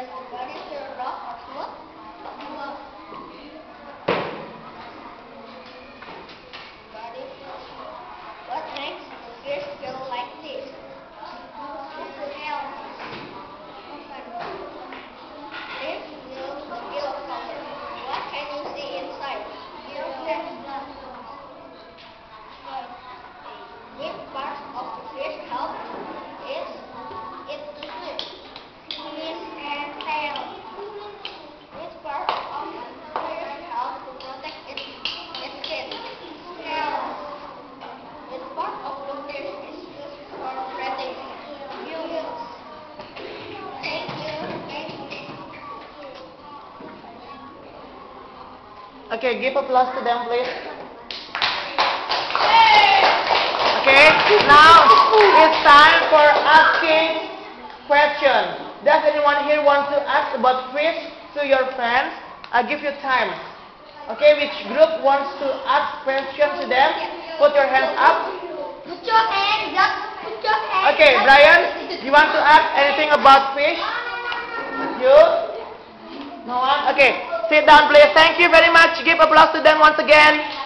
What is your rock of work? Okay, give applause to them, please. Okay, now it's time for asking questions. Does anyone here want to ask about fish to your friends? I'll give you time. Okay, which group wants to ask questions to them? Put your hands up. Put your hands up. Put your hands Okay, up. Brian, you want to ask anything about fish? You? No one? Okay, sit down, please. Thank you very much. Give applause to them once again.